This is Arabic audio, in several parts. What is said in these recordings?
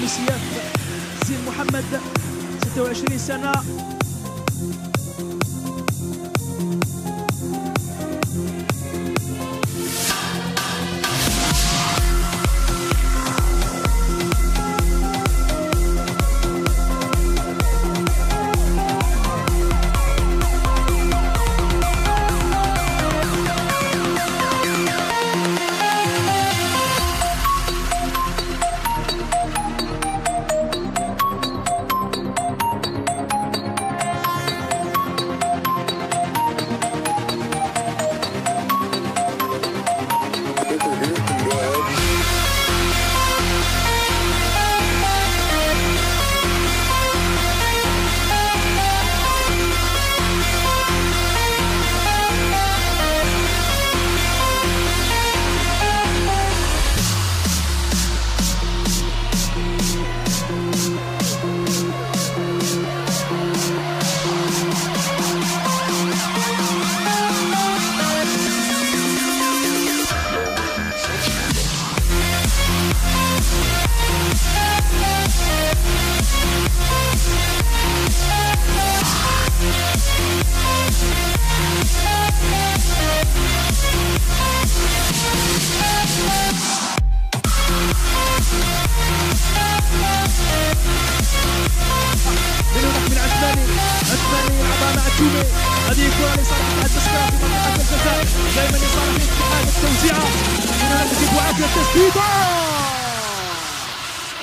تونسيات زين محمد 26 سنة.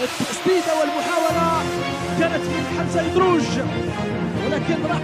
التسديدة والمحاولة كانت من حمزة إدروج ولكن راح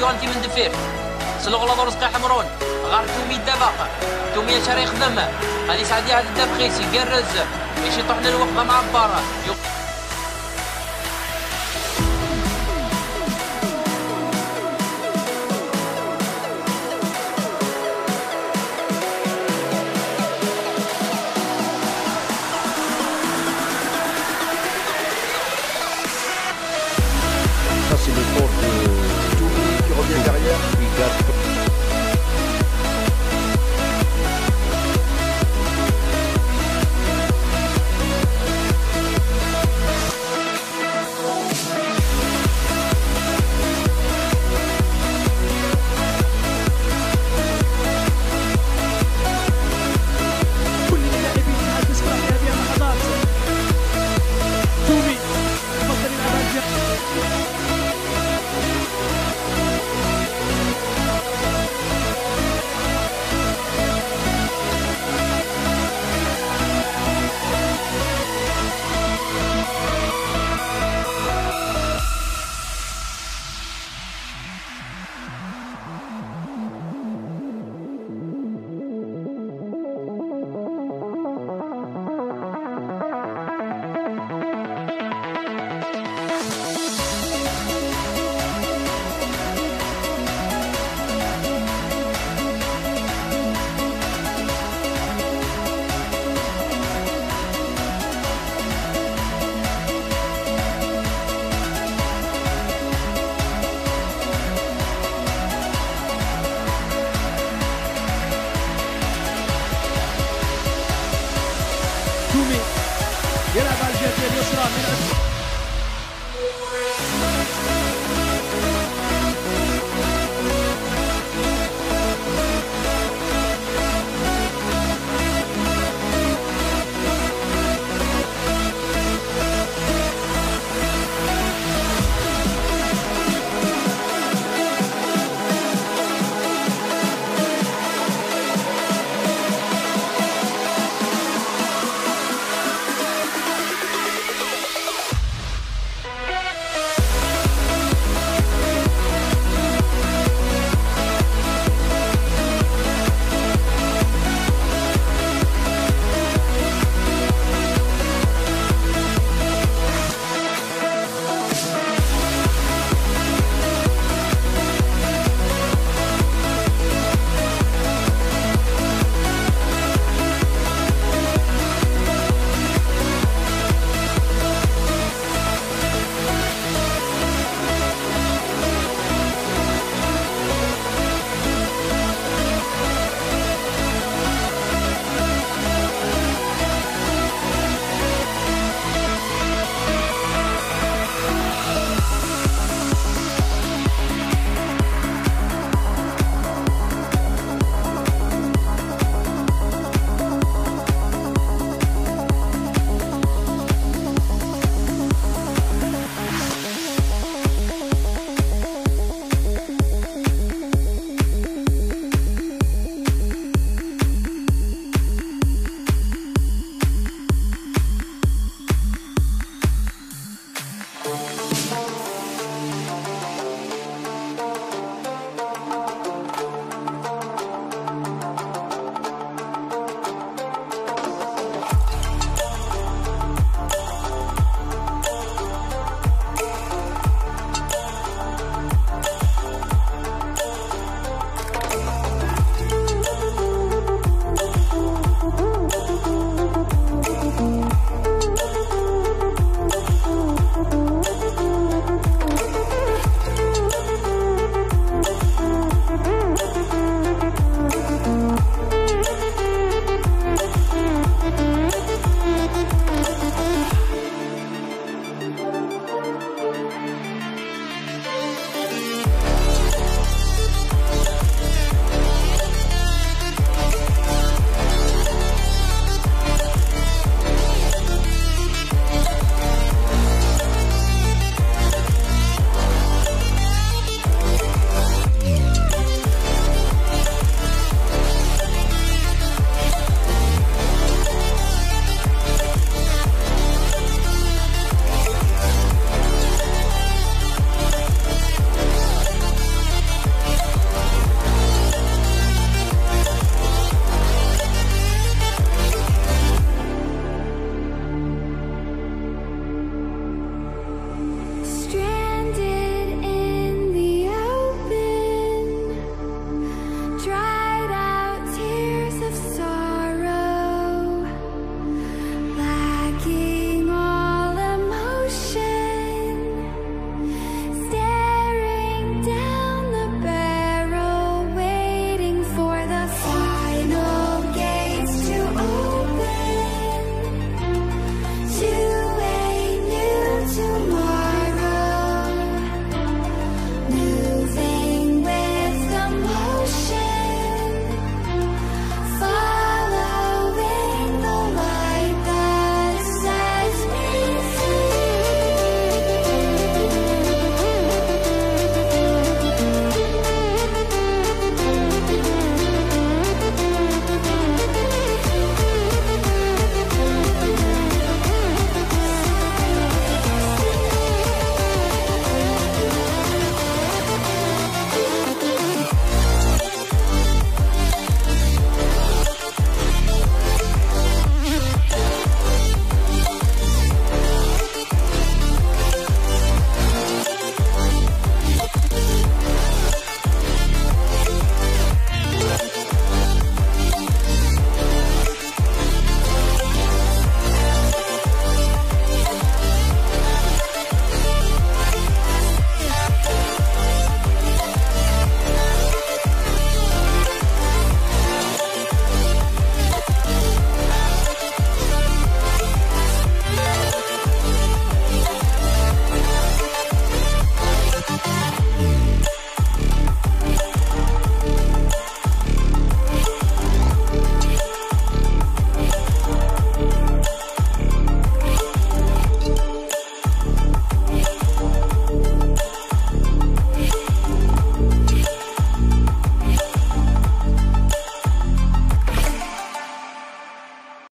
حمرون يديوانتي من دفير سلوغ الله رزق حمرون. غار تومي دابا. تومي شاري يخدم هذه سعدي هذا الداب خيسي. قرز إيش يطحنا الوقفة مع برا